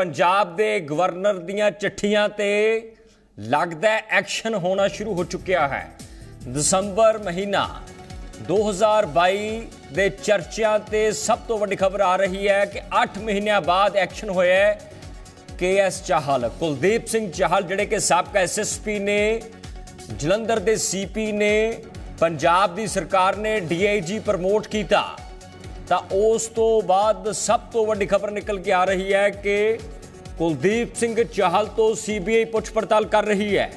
ਪੰਜਾਬ ਦੇ ਗਵਰਨਰ ਦੀਆਂ ਚਿੱਠੀਆਂ ਤੇ ਲੱਗਦਾ ਐਕਸ਼ਨ ਹੋਣਾ ਸ਼ੁਰੂ ਹੋ ਚੁੱਕਿਆ ਹੈ। ਦਸੰਬਰ ਮਹੀਨਾ 2022 ਦੇ ਚਰਚਿਆਂ ਤੇ ਸਭ ਤੋਂ ਵੱਡੀ ਖਬਰ ਆ ਰਹੀ ਹੈ ਕਿ 8 ਮਹੀਨਿਆਂ ਬਾਅਦ ਐਕਸ਼ਨ ਹੋਇਆ ਹੈ। ਕੇਐਸ ਚਾਹਲ, ਕੁਲਦੀਪ ਸਿੰਘ ਚਾਹਲ ਜਿਹੜੇ ਕਿ ਸਾਬਕਾ ਐਸਐਸਪੀ ਨੇ, ਜਲੰਧਰ ਦੇ ਸੀਪੀ ਨੇ, ਪੰਜਾਬ ਦੀ ਸਰਕਾਰ ਨੇ ਡੀਆਈਜੀ ਪ੍ਰਮੋਟ ਕੀਤਾ। ਤਾਂ ਉਸ ਤੋਂ ਬਾਅਦ ਸਭ ਤੋਂ ਵੱਡੀ ਖਬਰ ਨਿਕਲ ਕੇ ਆ ਰਹੀ ਹੈ ਕਿ ਕੁਲਦੀਪ ਸਿੰਘ ਚਾਹਲ ਤੋਂ ਸੀਬੀਆਈ ਪੁੱਛ ਪੜਤਾਲ ਕਰ ਰਹੀ ਹੈ।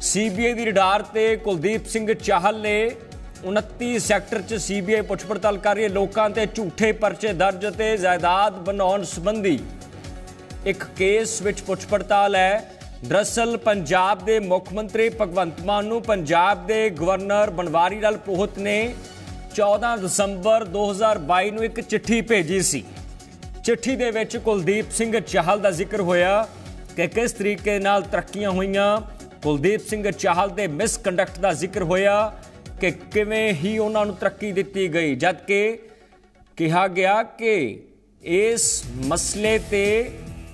ਸੀਬੀਆਈ ਦੀ ਰਡਾਰ ਤੇ ਕੁਲਦੀਪ ਸਿੰਘ ਚਾਹਲ ਨੇ 29 ਸੈਕਟਰ 'ਚ ਸੀਬੀਆਈ ਪੁੱਛ ਪੜਤਾਲ ਕਰ ਰਹੀ ਹੈ। ਲੋਕਾਂ ਤੇ ਝੂਠੇ ਪਰਚੇ ਦਰਜ ਤੇ ਜਾਇਦਾਦ ਬਣਾਉਣ ਸੰਬੰਧੀ ਇੱਕ ਕੇਸ ਵਿੱਚ ਪੁੱਛ ਪੜਤਾਲ ਹੈ। ਦਰਅਸਲ ਪੰਜਾਬ ਦੇ ਮੁੱਖ ਮੰਤਰੀ ਭਗਵੰਤ ਮਾਨ ਨੂੰ ਪੰਜਾਬ ਦੇ ਗਵਰਨਰ ਬਨਵਾਰੀ ਲਾਲ ਪੁਰੋਹਿਤ ਨੇ 14 ਦਸੰਬਰ 2022 ਨੂੰ ਇੱਕ ਚਿੱਠੀ ਭੇਜੀ ਸੀ। ਚਿੱਠੀ ਦੇ ਵਿੱਚ ਕੁਲਦੀਪ ਸਿੰਘ ਚਾਹਲ ਦਾ ਜ਼ਿਕਰ ਹੋਇਆ ਕਿ ਕਿਸ ਤਰੀਕੇ ਨਾਲ ਤਰੱਕੀਆਂ ਹੋਈਆਂ। ਕੁਲਦੀਪ ਸਿੰਘ ਚਾਹਲ ਦੇ ਮਿਸਕੰਡਕਟ ਦਾ ਜ਼ਿਕਰ ਹੋਇਆ ਕਿ ਕਿਵੇਂ ਹੀ ਉਹਨਾਂ ਨੂੰ ਤਰੱਕੀ ਦਿੱਤੀ ਗਈ, ਜਦਕਿ ਕਿਹਾ ਗਿਆ ਕਿ ਇਸ ਮਸਲੇ ਤੇ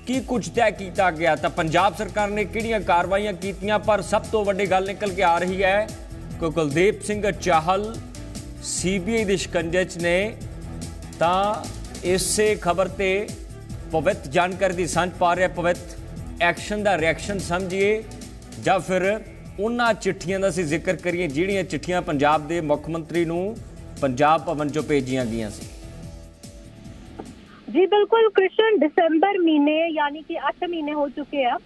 ਕੀ ਕੁਝ ਤੈਅ ਕੀਤਾ ਗਿਆ। ਤਾਂ ਪੰਜਾਬ ਸਰਕਾਰ ਨੇ ਕਿਹੜੀਆਂ ਕਾਰਵਾਈਆਂ ਕੀਤੀਆਂ, ਪਰ ਸਭ ਤੋਂ ਵੱਡੀ ਗੱਲ ਨਿਕਲ ਕੇ ਆ ਰਹੀ ਹੈ ਕਿ ਕੁਲਦੀਪ ਸਿੰਘ ਚਾਹਲ ਸੀਬੀਆਈ ਦੇ ਸ਼ਿਕੰਜੇ 'ਚ ਨੇ, ਤਾਂ ਇਸੇ ਖਬਰ ਤੇ ਪਵਿੱਤ ਜਾਣਕਾਰੀ ਦੀ ਸਾਂਝ ਪਾ ਰਿਹਾ ਪਵਿੱਤ ਐਕਸ਼ਨ ਦਾ ਰਿਐਕਸ਼ਨ ਸਮਝੀਏ, ਜਾਂ ਫਿਰ ਉਹਨਾਂ ਚਿੱਠੀਆਂ ਦਾ ਅਸੀਂ ਜ਼ਿਕਰ ਕਰੀਏ, ਜਿਹੜੀਆਂ ਚਿੱਠੀਆਂ ਪੰਜਾਬ ਦੇ ਮੁੱਖ ਮੰਤਰੀ ਨੂੰ ਪੰਜਾਬ ਭਵਨ 'ਚੋਂ ਭੇਜੀਆਂ ਗਈਆਂ ਸੀ। ਜੀ, ਬਿਲਕੁਲ ਕ੍ਰਿਸ਼ਨ, ਦਸੰਬਰ ਮਹੀਨੇ, ਯਾਨੀ ਕਿ 8 ਮਹੀਨੇ ਹੋ ਚੁੱਕੇ ਆ।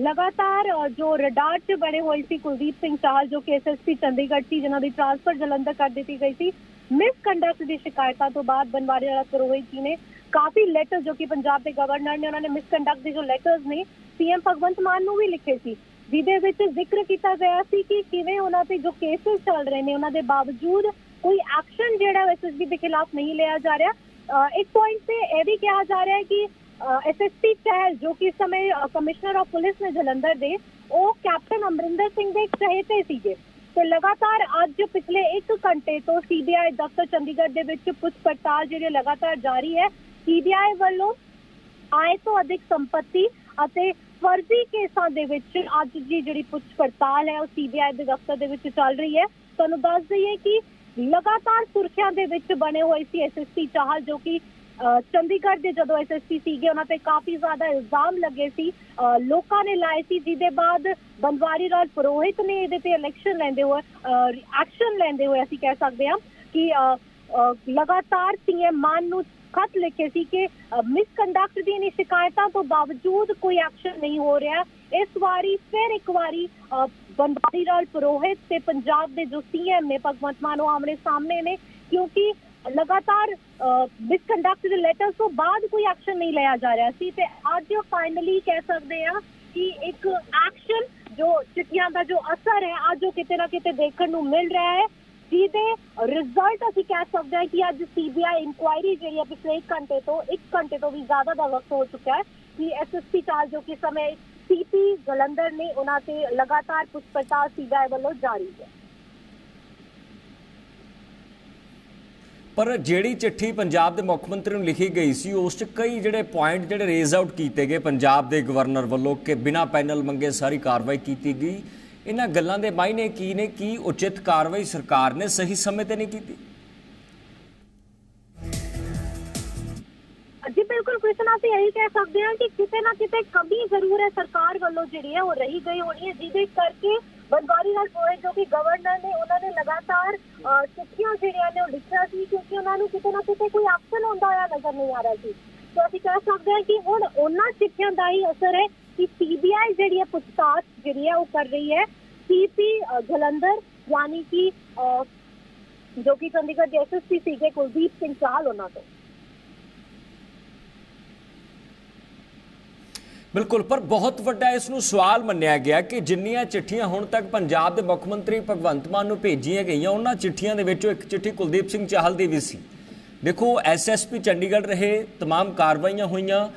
ਲਗਾਤਾਰ ਜੋ ਰਡਾਰ 'ਚ ਬਣੇ ਹੋਏ ਸੀ ਕੁਲਦੀਪ ਸਿੰਘ ਚਾਹਲ, ਜੋ ਕਿ ਐਸਐਸਪੀ ਚੰਡੀਗੜ੍ਹ ਸੀ, ਜਿਨ੍ਹਾਂ ਦੀ ਟ੍ਰਾਂਸਫਰ ਜਲੰਧਰ ਕਰ ਦਿੱਤੀ ਗਈ ਸੀ ਮਿਸਕੰਡਕਟ ਦੀ ਸ਼ਿਕਾਇਤਾਂ ਤੋਂ ਬਾਅਦ ਬਨਵਾਰੀ ਲਾਲ ਪੁਰੋਹਿਤ ਜੀ ਨੇ ਕਾਫੀ ਲੈਟਰ ਜੋ ਕਿ ਪੰਜਾਬ ਦੇ ਗਵਰਨਰ ਨੇ ਉਹਨਾਂ ਨੇ ਮਿਸਕੰਡਕਟ ਦੇ ਜੋ ਲੈਟਰਸ ਨੇ ਸੀਐਮ ਭਗਵੰਤ ਮਾਨ ਨੂੰ ਵੀ ਲਿਖੇ ਸੀ, ਜਿਹਦੇ ਵਿੱਚ ਜ਼ਿਕਰ ਕੀਤਾ ਗਿਆ ਸੀ ਕਿ ਕਿਵੇਂ ਉਹਨਾਂ ਤੇ ਜੋ ਕੇਸਿਸ ਚੱਲ ਰਹੇ ਨੇ, ਉਹਨਾਂ ਦੇ ਬਾਵਜੂਦ ਕੋਈ ਐਕਸ਼ਨ ਜਿਹੜਾ ਐਸਐਸਬੀ ਦੇ ਖਿਲਾਫ ਨਹੀਂ ਲਿਆ ਜਾ ਰਿਹਾ ਇੱਕ ਪੁਆਇੰਟ ਤੇ ਇਹ ਵੀ ਕਿਹਾ ਜਾ ਰਿਹਾ ਹੈ ਕਿ ਐਸਐਸਪੀ ਚਹਿਲ ਜੋ ਕਿ ਇਸ ਸਮੇਂ ਕਮਿਸ਼ਨਰ ਆਫ ਪੁਲਿਸ ਨੇ ਜਲੰਧਰ ਦੇ ਉਹ ਕੈਪਟਨ ਅਮਰਿੰਦਰ ਸਿੰਘ ਦੇ ਚਹੇਤੇ ਸੀਗੇ ਤੇ ਲਗਾਤਾਰ ਅੱਜ ਪਿਛਲੇ 1 ਘੰਟੇ ਤੋਂ ਸੀਬੀਆਈ ਦਫ਼ਤਰ ਚੰਡੀਗੜ੍ਹ ਦੇ ਵਿੱਚ ਪੁੱਛ ਪੜਤਾਲ ਜਿਹੜੀ ਲਗਾਤਾਰ ਜਾਰੀ ਹੈ ਸੀਬੀਆਈ ਵੱਲੋਂ ਆਏ ਤੋਂ ਅਧਿਕ ਸੰਪਤੀ ਅਤੇ ਫਰਜ਼ੀ ਕੇਸਾਂ ਦੇ ਵਿੱਚ ਅੱਜ ਦੀ ਜਿਹੜੀ ਪੁੱਛ ਪੜਤਾਲ ਹੈ ਉਹ ਸੀਬੀਆਈ ਦੇ ਦਫ਼ਤਰ ਦੇ ਵਿੱਚ ਚੱਲ ਰਹੀ ਹੈ ਤੁਹਾਨੂੰ ਦੱਸ ਦਈਏ ਕਿ ਲਗਾਤਾਰ ਸੁਰਖੀਆਂ ਦੇ ਵਿੱਚ ਬਣੇ ਹੋਏ ਸੀ ਐਸਐਸਪੀ ਚਾਹਲ ਜੋ ਕਿ ਚੰਡੀਗੜ੍ਹ ਦੇ ਜਦੋਂ ਐਸਐਸਪੀ ਸੀਗੇ ਉਹਨਾਂ ਤੇ ਕਾਫੀ ਜ਼ਿਆਦਾ ਇਲਜ਼ਾਮ ਲੱਗੇ ਸੀ। ਲੋਕਾਂ ਨੇ ਲਾਏ ਸੀ ਜਿਹਦੇ ਬਾਅਦ ਬਨਵਾਰੀ ਲਾਲ ਪੁਰੋਹਿਤ ਨੇ ਇਹਦੇ ਤੇ ਇਲੈਕਸ਼ਨ ਲੈਂਦੇ ਹੋਏ ਐਕਸ਼ਨ ਲੈਂਦੇ ਹੋਏ ਅਸੀਂ ਕਹਿ ਸਕਦੇ ਹਾਂ ਕਿ ਅ, ਅ, ਲਗਾਤਾਰ ਸੀਐਮ ਮਾਨ ਨੂੰ ਖਤ ਲਿਖੇ ਸੀ ਕਿ ਮਿਸਕੰਡਕਟ ਦੀ ਇਨ ਸ਼ਿਕਾਇਤਾਂ ਤੋਂ ਬਾਵਜੂਦ ਕੋਈ ਐਕਸ਼ਨ ਨਹੀਂ ਹੋ ਰਿਹਾ। ਇਸ ਵਾਰੀ ਫਿਰ ਇੱਕ ਵਾਰੀ ਬੰਬਾਰੀ ਬੰਦਾਰੀ ਲਾਲ ਪੁਰੋਹਿਤ ਤੇ ਪੰਜਾਬ ਦੇ ਜੋ ਸੀਐਮ ਨੇ, ਭਗਵੰਤ ਮਾਨ ਉਹ ਆਮਣੇ ਸਾਹਮਣੇ ਨੇ, ਕਿਉਂਕਿ ਲਗਾਤਾਰ ਮਿਸਕੰਡਕਟ ਦੇ ਲੈਟਰਸ ਤੋਂ ਬਾਅਦ ਕੋਈ ਐਕਸ਼ਨ ਨਹੀਂ ਲਿਆ ਜਾ ਰਿਹਾ ਸੀ ਤੇ ਅੱਜ ਫਾਈਨਲੀ ਕਹਿ ਸਕਦੇ ਆ ਕਿ ਇੱਕ ਐਕਸ਼ਨ ਜੋ ਚਿੱਠੀਆਂ ਦਾ ਜੋ ਅਸਰ ਹੈ, ਅੱਜ ਉਹ ਕਿਤੇ ਨਾ ਕਿਤੇ ਦੇਖਣ ਨੂੰ ਮਿਲ ਰਿਹਾ ਹੈ, ਜਿਹਦੇ ਰਿਜ਼ਲਟ ਅਸੀਂ ਕਹਿ ਸਕਦੇ ਹਾਂ ਕਿ ਅੱਜ ਸੀਬੀਆਈ ਇਨਕੁਆਇਰੀ ਜਿਹੜੀ ਹੈ ਪਿਛਲੇ 1 ਘੰਟੇ ਤੋਂ 1 ਘੰਟੇ ਤੋਂ ਵੀ ਜ਼ਿਆਦਾ ਦਾ ਵਕਤ ਹੋ ਚੁੱਕਾ ਹੈ ਕਿ ਐਸਐਸਪੀ ਚਾਲ ਜੋ ਕਿ ਸਮੇਂ ਸੀਪੀ ਜਲੰਧਰ ਨੇ ਉਹਨਾਂ ਤੇ ਲਗਾਤਾਰ ਪੁੱਛ ਪੜਤਾਲ ਸੀਬੀਆਈ ਵੱਲੋਂ ਜਾਰੀ ਹੈ। ਪਰ ਜਿਹੜੀ ਚਿੱਠੀ ਪੰਜਾਬ ਦੇ ਮੁੱਖ ਮੰਤਰੀ ਨੂੰ ਲਿਖੀ ਗਈ ਸੀ, ਉਸ 'ਚ ਕਈ ਜਿਹੜੇ ਪੁਆਇੰਟ ਜਿਹੜੇ ਰੇਜ਼ ਆਊਟ ਕੀਤੇ ਗਏ ਪੰਜਾਬ ਦੇ ਗਵਰਨਰ ਵੱਲੋਂ ਕਿ ਬਿਨਾਂ ਪੈਨਲ ਮੰਗੇ ਸਾਰੀ ਕਾਰਵਾਈ ਕੀਤੀ ਗਈ। ਇਹਨਾਂ ਗੱਲਾਂ ਦੇ ਮਾਇਨੇ ਕੀ ਨੇ? ਕੀ ਉਚਿਤ ਕਾਰਵਾਈ ਸਰਕਾਰ ਨੇ ਸਹੀ ਸਮੇਂ ਤੇ ਨਹੀਂ ਕੀਤੀ? ਬਿਲਕੁਲ ਕ੍ਰਿਸ਼ਨ ਅਸੀਂ ਇਹੀ ਕਹਿ ਸਕਦੇ ਹਾਂ ਕਿ ਕਿਤੇ ਨਾ ਕਿਤੇ ਕਮੀ ਜ਼ਰੂਰ ਹੈ ਸਰਕਾਰ ਵੱਲੋਂ ਜਿਹੜੀ ਹੈ ਉਹ ਰਹੀ ਗਈ ਹੋਣੀ ਹੈ, ਜਿਹਦੇ ਕਰਕੇ ਬਨਵਾਰੀ ਲਾਲ ਪੁਰੋਹਿਤ ਜੋ ਕਿ ਗਵਰਨਰ ਨੇ ਉਹਨਾਂ ਨੇ ਲਗਾਤਾਰ ਚਿੱਠੀਆਂ ਜਿਹੜੀਆਂ ਨੇ ਉਹ ਲਿਖਿਆ ਸੀ, ਕਿਉਂਕਿ ਉਹਨਾਂ ਨੂੰ ਕਿਤੇ ਨਾ ਕਿਤੇ ਕੋਈ ਐਕਸ਼ਨ ਹੁੰਦਾ ਹੋਇਆ ਨਜ਼ਰ ਨਹੀਂ ਆ ਰਿਹਾ ਸੀ। ਸੋ ਅਸੀਂ ਕਹਿ ਸਕਦੇ ਹਾਂ ਕਿ ਹੁਣ ਉਹਨਾਂ ਚਿੱਠੀਆਂ ਦਾ ਹੀ ਅਸਰ ਹੈ ਕਿ ਸੀਬੀਆਈ ਜਿਹੜੀ ਹੈ ਪੁੱਛਤਾਛ ਜਿਹੜੀ ਹੈ ਉਹ ਕਰ ਰਹੀ ਹੈ। ਸੀਪੀ ਜਲੰਧਰ, ਯਾਨੀ ਕਿ ਜੋ ਕਿ ਚੰਡੀਗੜ੍ਹ ਦੇ ਐਸਐਸਪੀ ਸੀਗੇ ਕੁਲਦੀਪ ਸਿੰਘ ਚਾਹਲ ਉਹਨਾਂ ਤੋਂ। ਬਿਲਕੁਲ ਪਰ ਬਹੁਤ ਵੱਡਾ ਇਸ ਨੂੰ ਸਵਾਲ ਮੰਨਿਆ ਗਿਆ ਕਿ ਜਿੰਨੀਆਂ ਚਿੱਠੀਆਂ ਹੁਣ ਤੱਕ ਪੰਜਾਬ ਦੇ ਮੁੱਖ ਮੰਤਰੀ ਭਗਵੰਤ ਮਾਨ ਨੂੰ ਭੇਜੀਆਂ ਗਈਆਂ ਉਹਨਾਂ ਚਿੱਠੀਆਂ ਦੇ ਵਿੱਚੋਂ ਇੱਕ ਚਿੱਠੀ ਕੁਲਦੀਪ ਸਿੰਘ ਚਾਹਲ ਦੀ ਵੀ ਸੀ ਦੇਖੋ ਐਸਐਸਪੀ ਚੰਡੀਗੜ੍ਹ ਰਹੇ तमाम ਕਾਰਵਾਈਆਂ ਹੋਈਆਂ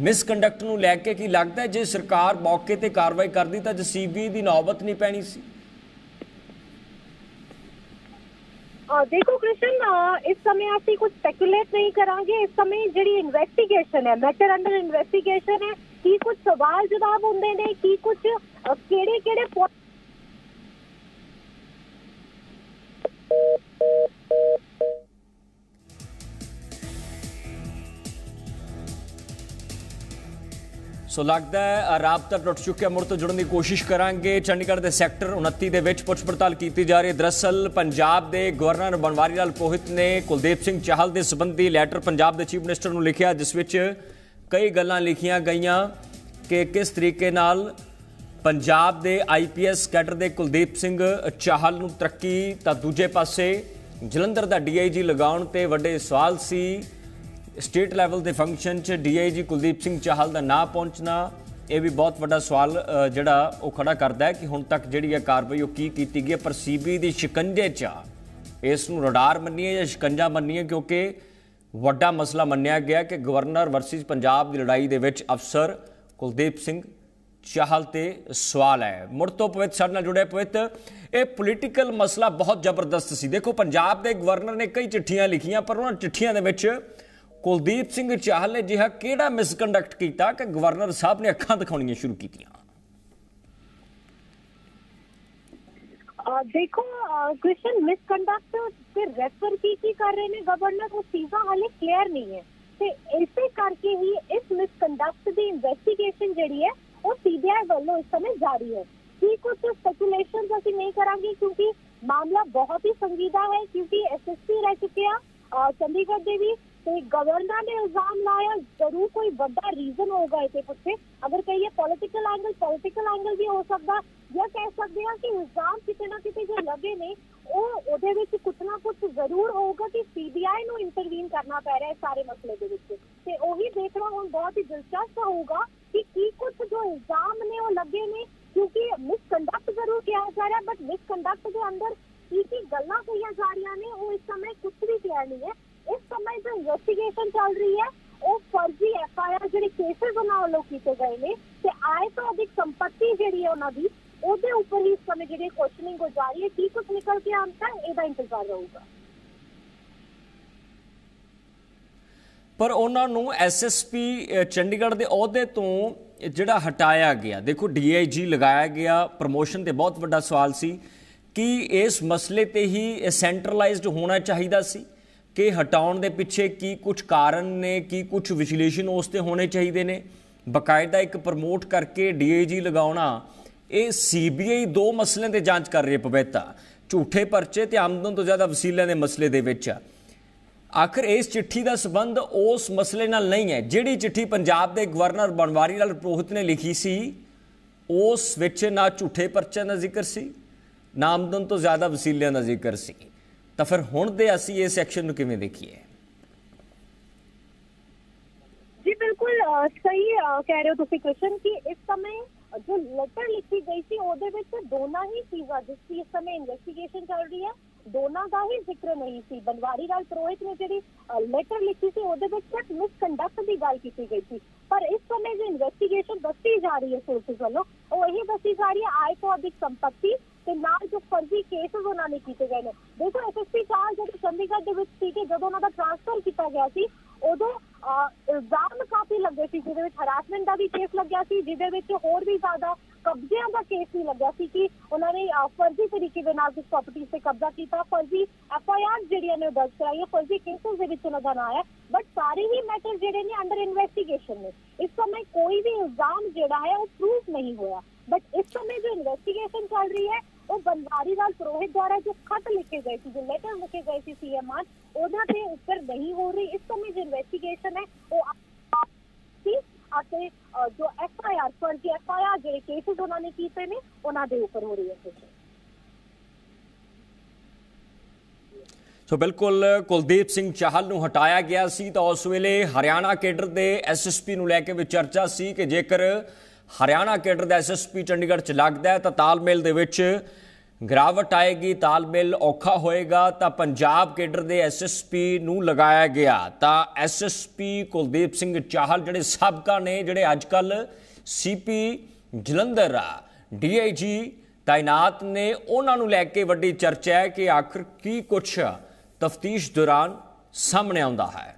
ਮਿਸਕੰਡਕਟ ਨੂੰ ਲੈ ਕੇ ਕੀ ਲੱਗਦਾ ਹੈ ਜੇ ਸਰਕਾਰ ਮੌਕੇ ਤੇ ਕਾਰਵਾਈ ਕਰਦੀ ਤਾਂ ਜਸੀਬੀ ਦੀ ਨੌਬਤ ਨਹੀਂ ਪੈਣੀ ਸੀ ਅ, ਦੇਖੋ ਕ੍ਰਿਸ਼ਨ ਇਸ ਸਮੇਂ ਅਸੀਂ ਕੁਝ ਸਪੈਕੂਲੇਟ ਨਹੀਂ ਕਰਾਂਗੇ ਇਸ ਸਮੇਂ ਜਿਹੜੀ ਇਨਵੈਸਟੀਗੇਸ਼ਨ ਹੈ ਮੈਟਰ ਅੰਡਰ ਇਨਵੈਸਟੀਗੇਸ਼ਨ ਹੈ ਕੀ ਕੁਝ ਸਵਾਲ ਜਵਾਬ ਹੁੰਦੇ ਨੇ? ਕੀ ਕੁਝ ਕਿਹੜੇ ਕਿਹੜੇ ਸੋ ਲੱਗਦਾ ਹੈ ਰਾਬਤਾ ਟੁੱਟ ਚੁੱਕਿਆ ਮੁੜ ਤੋਂ ਜੁੜਨ ਦੀ ਕੋਸ਼ਿਸ਼ ਕਰਾਂਗੇ। ਚੰਡੀਗੜ੍ਹ ਦੇ ਸੈਕਟਰ 29 ਦੇ ਵਿੱਚ ਪੁੱਛ ਪੜਤਾਲ ਕੀਤੀ ਜਾ ਰਹੀ ਹੈ। ਦਰਅਸਲ, ਪੰਜਾਬ ਦੇ ਗਵਰਨਰ ਬਨਵਾਰੀ ਲਾਲ ਪੋਹਿਤ ਨੇ ਕੁਲਦੀਪ ਸਿੰਘ ਚਾਹਲ ਦੇ ਸੰਬੰਧੀ ਲੈਟਰ ਪੰਜਾਬ ਦੇ ਚੀਫ ਮਿਨਿਸਟਰ ਨੂੰ ਲਿਖਿਆ, ਜਿਸ ਵਿੱਚ ਕਈ ਗੱਲਾਂ ਲਿਖੀਆਂ ਗਈਆਂ ਕਿ ਕਿਸ ਤਰੀਕੇ ਨਾਲ ਪੰਜਾਬ ਦੇ ਆਈਪੀਐਸ ਕੈਡਰ ਦੇ ਕੁਲਦੀਪ ਸਿੰਘ ਚਾਹਲ ਨੂੰ ਤਰੱਕੀ ਤਾਂ ਦੂਜੇ ਪਾਸੇ ਜਲੰਧਰ ਦਾ ਡੀਆਈਜੀ ਲਗਾਉਣ ਤੇ ਵੱਡੇ ਸਵਾਲ ਸੀ। ਸਟੇਟ ਲੈਵਲ ਦੇ ਫੰਕਸ਼ਨ 'ਚ ਡੀਆਈਜੀ ਕੁਲਦੀਪ ਸਿੰਘ ਚਾਹਲ ਦਾ ਨਾਂ ਪਹੁੰਚਣਾ, ਇਹ ਵੀ ਬਹੁਤ ਵੱਡਾ ਸਵਾਲ ਜਿਹੜਾ ਉਹ ਖੜਾ ਕਰਦਾ ਹੈ ਕਿ ਹੁਣ ਤੱਕ ਜਿਹੜੀ ਇਹ ਕਾਰਵਾਈ ਉਹ ਕੀ ਕੀਤੀ ਗਈ ਹੈ। ਪਰ ਸੀਬੀ ਦੀ ਸ਼ਿਕੰਜੇ 'ਚ ਇਸ ਨੂੰ ਰਡਾਰ ਮੰਨੀਏ ਜਾਂ ਸ਼ਿਕੰਜਾ ਮੰਨੀਏ ਕਿਉਂਕਿ ਵੱਡਾ ਮਸਲਾ ਮੰਨਿਆ ਗਿਆ ਕਿ ਗਵਰਨਰ ਵਰਸਸ ਪੰਜਾਬ ਦੀ ਲੜਾਈ ਦੇ ਵਿੱਚ ਅਫਸਰ ਕੁਲਦੀਪ ਸਿੰਘ ਚਾਹਲ ਤੇ ਸਵਾਲ ਹੈ। ਮੁੜ ਤੋਂ ਪਵਿੱਤ ਸਾਡੇ ਨਾਲ ਜੁੜੇ ਪਵਿੱਤ, ਇਹ ਪੋਲੀਟੀਕਲ ਮਸਲਾ ਬਹੁਤ ਜ਼ਬਰਦਸਤ ਸੀ। ਦੇਖੋ, ਪੰਜਾਬ ਦੇ ਗਵਰਨਰ ਨੇ ਕਈ ਚਿੱਠੀਆਂ ਲਿਖੀਆਂ, ਪਰ ਉਹਨਾਂ ਚਿੱਠੀਆਂ ਦੇ ਵਿੱਚ ਕੁਲਦੀਪ ਸਿੰਘ ਚਾਹਲ ਨੇ ਜਿਹਾ ਕਿਹੜਾ ਮਿਸਕੰਡਕਟ ਕੀਤਾ ਕਿ ਗਵਰਨਰ ਸਾਹਿਬ ਨੇ ਅੱਖਾਂ ਦਿਖਾਉਣੀਆਂ ਸ਼ੁਰੂ ਕੀਤੀਆਂ। ਦੇਖੋ ਕ੍ਰਿਸ਼ਨ ਮਿਸਕੰਡਕਟ ਤੇ ਰੈਫਰ ਕੀ ਕੀ ਕਰ ਰਹੇ ਨੇ ਗਵਰਨਰ ਉਹ ਚੀਜ਼ਾਂ ਹਾਲੇ ਕਲੀਅਰ ਨਹੀਂ ਹੈ ਤੇ ਇਸੇ ਕਰਕੇ ਹੀ ਇਸ ਮਿਸਕੰਡਕਟ ਦੀ ਇਨਵੈਸਟੀਗੇਸ਼ਨ ਜਿਹੜੀ ਹੈ ਉਹ ਸੀਬੀਆਈ ਵੱਲੋਂ ਇਸ ਸਮੇਂ ਜਾਰੀ ਹੈ ਕੀ ਕੁਝ ਸਪੈਕੂਲੇਸ਼ਨਸ ਅਸੀਂ ਨਹੀਂ ਕਰਾਂਗੇ ਕਿਉਂਕਿ ਮਾਮਲਾ ਬਹੁਤ ਹੀ ਸੰਜੀਦਾ ਹੈ ਕਿਉਂਕਿ ਐਸਐਸਪੀ ਰਹਿ ਚੁੱਕੇ ਆ ਚੰਡੀਗੜ੍ਹ ਦੇ ਵੀ ਤੇ ਗਵਰਨਰ ਨੇ ਇਲਜ਼ਾਮ ਲਾਇਆ, ਜ਼ਰੂਰ ਕੋਈ ਵੱਡਾ ਰੀਜ਼ਨ ਹੋਗਾ ਇਹਦੇ ਪਿੱਛੇ। ਅਗਰ ਕਹੀਏ ਪੋਲਿਟੀਕਲ ਐਂਗਲ ਪੋਲਿਟੀਕਲ ਐਂਗਲ ਵੀ ਹੋ ਸਕਦਾ। ਜਾਂ ਕਹਿ ਸਕਦੇ ਹਾਂ ਕਿ ਇਲਜ਼ਾਮ ਕਿਤੇ ਨਾ ਕਿਤੇ ਜੋ ਲੱਗੇ ਨੇ, ਉਹ ਉਹਦੇ ਵਿੱਚ ਕੁਝ ਨਾ ਕੁਝ ਜ਼ਰੂਰ ਹੋਊਗਾ ਕਿ ਸੀਬੀਆਈ ਨੂੰ ਇੰਟਰਵੀਨ ਕਰਨਾ ਪੈ ਰਿਹਾ ਹੈ ਸਾਰੇ ਮਸਲੇ ਦੇ ਵਿੱਚ। ਤੇ ਉਹੀ ਦੇਖਣਾ ਹੁਣ ਬਹੁਤ ਹੀ ਦਿਲਚਸਪ ਹੋਊਗਾ ਕਿ ਕੀ ਕੁਝ ਜੋ ਇਲਜ਼ਾਮ ਨੇ ਉਹ ਲੱਗੇ ਨੇ, ਕਿਉਂਕਿ ਮਿਸਕੰਡਕਟ ਜ਼ਰੂਰ ਕਿਹਾ ਜਾ ਰਿਹਾ ਬਟ ਮਿਸਕੰਡਕਟ ਦੇ ਅੰਦਰ ਕੀ ਕੀ ਗੱਲਾਂ ਕਹੀਆਂ ਜਾ ਰਹੀਆਂ ਨੇ, ਉਹ ਇਸ ਸਮੇਂ ਕੁਝ ਵੀ ਕਲੀਅਰ ਨਹੀਂ ਹੈ। ਇਸ ਸਮੇਂ ਜੋ ਇਨਵੈਸਟੀਗੇਸ਼ਨ ਚੱਲ ਰਹੀ ਹੈ, ਉਹ ਫਰਜ਼ੀ ਐਫਆਈਆਰ ਜਿਹੜੇ ਕੇਸਿਸ ਉਹਨਾਂ ਵੱਲੋਂ ਕੀਤੇ ਗਏ ਨੇ ਤੇ ਆਏ ਤੋਂ ਅਧਿਕ ਸੰਪਤੀ ਜਿਹੜੀ ਹੈ ਉਹਨਾਂ ਦੀ, ਉਹਦੇ ਉੱਪਰ ਹੀ ਇਸ ਸਮੇਂ ਜਿਹੜੀ ਕੁਐਸਚਨਿੰਗ ਹੋ ਜਾ ਰਹੀ ਹੈ। ਕੀ ਕੁਝ ਨਿਕਲ ਕੇ ਆਉਂਦਾ ਇਹਦਾ ਇੰਤਜ਼ਾਰ ਰਹੂਗਾ। ਪਰ ਉਹਨਾਂ ਨੂੰ ਐਸਐਸਪੀ ਚੰਡੀਗੜ੍ਹ ਦੇ ਅਹੁਦੇ ਤੋਂ ਜਿਹੜਾ ਹਟਾਇਆ ਗਿਆ, ਦੇਖੋ ਡੀਆਈਜੀ ਲਗਾਇਆ ਗਿਆ ਪ੍ਰਮੋਸ਼ਨ ਤੇ ਬਹੁਤ ਵੱਡਾ ਸਵਾਲ ਸੀ ਕਿ ਇਸ ਮਸਲੇ ਤੇ ਹੀ ਸੈਂਟਰਲਾਈਜ਼ਡ ਹੋਣਾ ਚਾਹੀਦਾ ਸੀ। ਕਿ ਹਟਾਉਣ ਦੇ ਪਿੱਛੇ ਕੀ ਕੁਝ ਕਾਰਨ ਨੇ, ਕੀ ਕੁਝ ਵਿਸ਼ਲੇਸ਼ਣ ਉਸ ਤੇ ਹੋਣੇ ਚਾਹੀਦੇ ਨੇ। ਬਕਾਇਦਾ ਇੱਕ ਪ੍ਰਮੋਟ ਕਰਕੇ ਡੀਆਈਜੀ ਲਗਾਉਣਾ, ਇਹ ਸੀਬੀਆਈ ਦੋ ਮਸਲਿਆਂ ਤੇ ਜਾਂਚ ਕਰ ਰਹੀ ਹੈ ਪਵਿੱਤਾ ਝੂਠੇ ਪਰਚੇ ਤੇ ਆਮਦਨ ਤੋਂ ਜ਼ਿਆਦਾ ਵਸੀਲਿਆਂ ਦੇ ਮਸਲੇ ਦੇ ਵਿੱਚ। ਆਖਰ ਇਸ ਚਿੱਠੀ ਦਾ ਸਬੰਧ ਉਸ ਮਸਲੇ ਨਾਲ ਨਹੀਂ ਹੈ। ਜਿਹੜੀ ਚਿੱਠੀ ਪੰਜਾਬ ਦੇ ਗਵਰਨਰ ਬਨਵਾਰੀ ਲਾਲ ਪੁਰੋਹਿਤ ਨੇ ਲਿਖੀ ਸੀ, ਉਸ ਵਿੱਚ ਨਾ ਝੂਠੇ ਪਰਚਿਆਂ ਦਾ ਜ਼ਿਕਰ ਸੀ, ਨਾ ਆਮਦਨ ਤੋਂ ਜ਼ਿਆਦਾ ਵਸੀਲਿਆਂ ਦਾ ਜ਼ਿਕਰ ਸੀ। ਤਾਂ ਫਿਰ ਹੁਣ ਦੇ ਅਸੀਂ ਇਸ ਸੈਕਸ਼ਨ ਨੂੰ ਕਿਵੇਂ ਦੇਖੀਏ? ਜੀ, ਬਿਲਕੁਲ ਸਹੀ ਕਹਿ ਰਹੇ ਹੋ ਤੁਸੀਂ ਕ੍ਰਿਸ਼ਨ ਕਿ ਇਸ ਸਮੇਂ ਜੋ ਲੈਟਰ ਲਿਖੀ ਗਈ ਸੀ, ਉਹਦੇ ਵਿੱਚ ਦੋਨਾਂ ਹੀ ਚੀਜ਼ਾਂ ਜਿਸ ਦੀ ਇਸ ਸਮੇਂ ਇਨਵੈਸਟੀਗੇਸ਼ਨ ਚੱਲ ਰਹੀ ਹੈ, ਦੋਨਾਂ ਦਾ ਹੀ ਜ਼ਿਕਰ ਨਹੀਂ ਸੀ। ਬਨਵਾਰੀ ਲਾਲ ਪੁਰੋਹਿਤ ਨੇ ਜਿਹੜੀ ਲੈਟਰ ਲਿਖੀ ਸੀ, ਉਹਦੇ ਵਿੱਚ ਸਿਰਫ ਮਿਸਕੰਡਕਟ ਦੀ ਗੱਲ ਕੀਤੀ ਗਈ ਸੀ। ਪਰ ਇਸ ਸਮੇਂ ਜੋ ਇਨਵੈਸਟੀਗੇਸ਼ਨ ਦੱਸੀ ਜਾ ਰਹੀ ਹੈ ਸੋਰਸਿਸ ਵੱਲੋਂ, ਉਹ ਇਹੀ ਦੱਸੀ ਜਾ ਰਹੀ ਹੈ, ਆਏ ਤੋਂ ਅਧਿਕ ਸੰਪਤੀ ਤੇ ਨਾਲ ਜੋ ਫਰਜ਼ੀ ਕੇਸਸ ਉਹਨਾਂ ਨੇ ਕੀਤੇ ਗਏ ਨੇ ਦੇਖੋ ਐਸਐਸਪੀ ਚਾਲ ਜਦੋਂ ਚੰਡੀਗੜ੍ਹ ਦੇ ਵਿੱਚ ਸੀਗੇ ਜਦੋਂ ਉਹਨਾਂ ਦਾ ਟ੍ਰਾਂਸਫਰ ਕੀਤਾ ਗਿਆ ਸੀ। ਉਦੋਂ ਇਲਜ਼ਾਮ ਕਾਫੀ ਲੱਗੇ ਸੀ, ਜਿਹਦੇ ਵਿੱਚ ਹਰਾਸਮੈਂਟ ਦਾ ਵੀ ਕੇਸ ਲੱਗਿਆ ਸੀ, ਜਿਹਦੇ ਵਿੱਚ ਹੋਰ ਵੀ ਜ਼ਿਆਦਾ ਕਬਜ਼ਿਆਂ ਦਾ ਕੇਸ ਵੀ ਲੱਗਿਆ ਸੀ ਕਿ ਉਹਨਾਂ ਨੇ ਫਰਜ਼ੀ ਤਰੀਕੇ ਦੇ ਨਾਲ ਕੁਝ ਪ੍ਰਾਪਰਟੀ ਤੇ ਕਬਜ਼ਾ ਕੀਤਾ, ਫਰਜ਼ੀ ਐਫਆਈਆਰ ਜਿਹੜੀਆਂ ਨੇ ਉਹ ਦਰਜ ਕਰਾਈਆਂ, ਫਰਜ਼ੀ ਕੇਸਸ ਦੇ ਵਿੱਚ ਉਹਨਾਂ ਦਾ ਨਾਂ ਆਇਆ। ਬਟ ਸਾਰੇ ਹੀ ਮੈਟਰ ਜਿਹੜੇ ਨੇ ਅੰਡਰ ਇਨਵੈਸਟੀਗੇਸ਼ਨ ਨੇ। ਇਸ ਸਮੇਂ ਕੋਈ ਵੀ ਇਲਜ਼ਾਮ ਜਿਹੜਾ ਹੈ, ਉਹ ਪ੍ਰੂਫ ਨਹੀਂ ਹੋਇਆ। ਬਟ ਇਸ ਸਮੇਂ ਜੋ ਇਨਵੈਸਟੀਗੇਸ਼ਨ ਚੱਲ ਰਹੀ ਹੈ ਉਹ ਬੰਦਾਰੀ ਲਾਲ ਪੁਰੋਹਿਤ ਦੁਆਰਾ ਜੋ ਖਤ ਲਿਖੇ ਗਏ ਸੀ, ਜੋ ਲੈਟਰ ਲਿਖੇ ਗਏ ਸੀ ਸੀਐਮ ਆਰ ਉਹਨਾਂ ਤੇ ਉੱਪਰ ਨਹੀਂ ਹੋ ਰਹੀ। ਇਸ ਸਮੇਂ ਜੋ ਇਨਵੈਸਟੀਗੇਸ਼ਨ ਹੈ, ਉਹ ਸੀ ਅਤੇ ਜੋ ਐਫ ਫਰਜ਼ੀ ਐਫ ਜਿਹੜੇ ਕੇਸਿਸ ਉਹਨਾਂ ਨੇ ਕੀਤੇ ਨੇ, ਉਹਨਾਂ ਦੇ ਉੱਪਰ ਹੋ ਰਹੀ ਹੈ ਸੋ ਬਿਲਕੁਲ, ਕੁਲਦੀਪ ਸਿੰਘ ਚਾਹਲ ਨੂੰ ਹਟਾਇਆ ਗਿਆ ਸੀ ਤਾਂ ਉਸ ਵੇਲੇ ਹਰਿਆਣਾ ਕੇਡਰ ਦੇ ਐਸਐਸਪੀ ਨੂੰ ਲੈ ਕੇ ਵੀ ਚਰਚਾ ਸੀ ਕਿ ਜੇਕਰ ਹਰਿਆਣਾ ਕੇਡਰ ਦਾ ਐਸਐਸਪੀ ਚੰਡੀਗੜ੍ਹ 'ਚ ਲੱਗਦਾ ਹੈ, ਤਾਂ ਤਾਲਮੇਲ ਦੇ ਵਿੱਚ ਗਿਰਾਵਟ ਆਏਗੀ, ਤਾਲਮੇਲ ਔਖਾ ਹੋਏਗਾ, ਤਾਂ ਪੰਜਾਬ ਕੇਡਰ ਦੇ ਐਸਐਸਪੀ ਨੂੰ ਲਗਾਇਆ ਗਿਆ। ਤਾਂ ਐਸਐਸਪੀ ਕੁਲਦੀਪ ਸਿੰਘ ਚਾਹਲ ਜਿਹੜੇ ਸਾਬਕਾ ਨੇ, ਜਿਹੜੇ ਅੱਜ ਅੱਜਕੱਲ ਸੀਪੀ ਜਲੰਧਰ ਆ ਡੀਆਈਜੀ ਤਾਇਨਾਤ ਨੇ, ਉਹਨਾਂ ਨੂੰ ਲੈ ਕੇ ਵੱਡੀ ਚਰਚਾ ਹੈ ਕਿ ਆਖਰ ਕੀ ਕੁਛ ਤਫਤੀਸ਼ ਦੌਰਾਨ ਸਾਹਮਣੇ ਆਉਂਦਾ ਹੈ।